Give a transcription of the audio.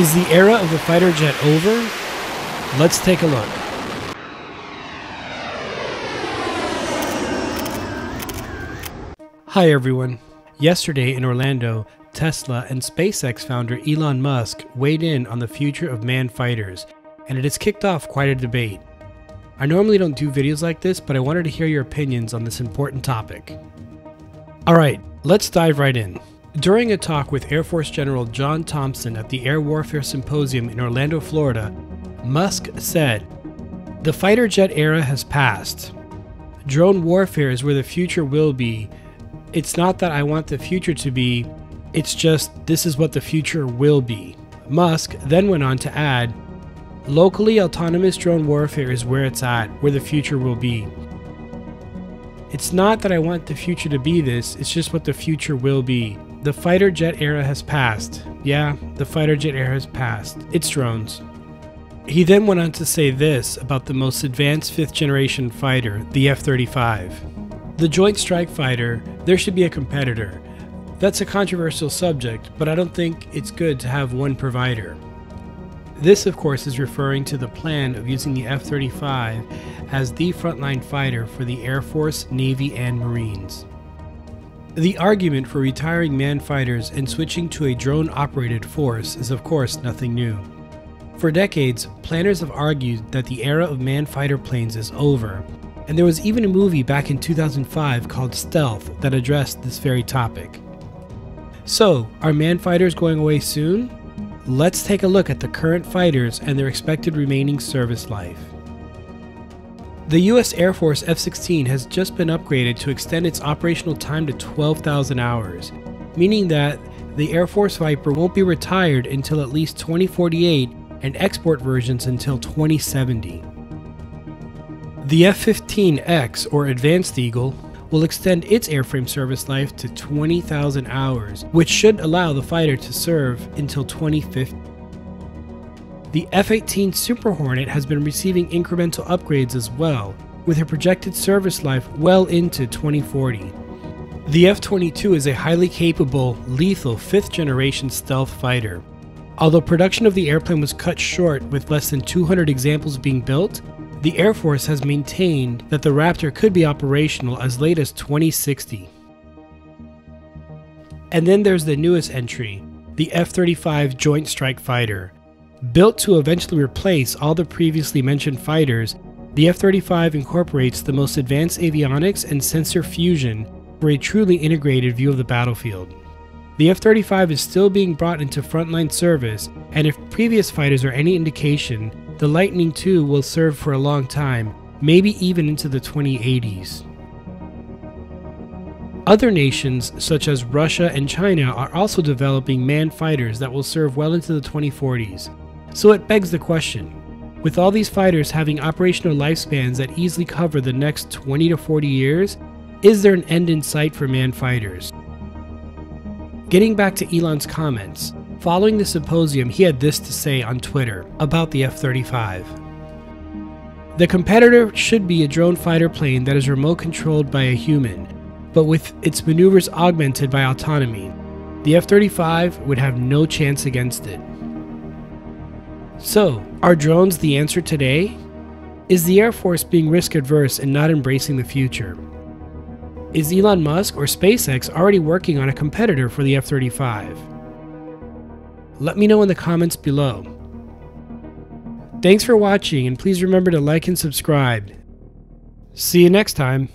Is the era of the fighter jet over? Let's take a look. Hi everyone. Yesterday in Orlando, Tesla and SpaceX founder Elon Musk weighed in on the future of manned fighters, and it has kicked off quite a debate. I normally don't do videos like this, but I wanted to hear your opinions on this important topic. Alright, let's dive right in. During a talk with Air Force General John Thompson at the Air Warfare Symposium in Orlando, Florida, Musk said, The fighter jet era has passed. Drone warfare is where the future will be. It's not that I want the future to be, it's just this is what the future will be. Musk then went on to add, Locally autonomous drone warfare is where it's at, where the future will be. It's not that I want the future to be this, it's just what the future will be. The fighter jet era has passed. Yeah, the fighter jet era has passed. It's drones. He then went on to say this about the most advanced fifth generation fighter, the F 35. The Joint Strike Fighter, there should be a competitor. That's a controversial subject, but I don't think it's good to have one provider. This, of course, is referring to the plan of using the F 35 as the frontline fighter for the Air Force, Navy, and Marines. The argument for retiring manned fighters and switching to a drone operated force is, of course, nothing new. For decades, planners have argued that the era of manned fighter planes is over, and there was even a movie back in 2005 called Stealth that addressed this very topic. So, are manned fighters going away soon? Let's take a look at the current fighters and their expected remaining service life. The U.S. Air Force F 16 has just been upgraded to extend its operational time to 12,000 hours, meaning that the Air Force Viper won't be retired until at least 2048 and export versions until 2070. The F 15X, or Advanced Eagle, will extend its airframe service life to 20,000 hours, which should allow the fighter to serve until 2050. The F 18 Super Hornet has been receiving incremental upgrades as well, with a projected service life well into 2040. The F 22 is a highly capable, lethal 5th generation stealth fighter. Although production of the airplane was cut short with less than 200 examples being built, the Air Force has maintained that the Raptor could be operational as late as 2060. And then there's the newest entry, the F 35 Joint Strike Fighter. Built to eventually replace all the previously mentioned fighters, the F 35 incorporates the most advanced avionics and sensor fusion for a truly integrated view of the battlefield. The F 35 is still being brought into frontline service, and if previous fighters are any indication, the Lightning II will serve for a long time, maybe even into the 2080s. Other nations, such as Russia and China, are also developing manned fighters that will serve well into the 2040s. So it begs the question with all these fighters having operational lifespans that easily cover the next 20 to 40 years, is there an end in sight for manned fighters? Getting back to Elon's comments, following the symposium, he had this to say on Twitter about the F 35. The competitor should be a drone fighter plane that is remote controlled by a human, but with its maneuvers augmented by autonomy. The F 35 would have no chance against it. So, are drones the answer today? Is the Air Force being risk adverse and not embracing the future? Is Elon Musk or SpaceX already working on a competitor for the F 35? Let me know in the comments below. Thanks for watching and please remember to like and subscribe. See you next time.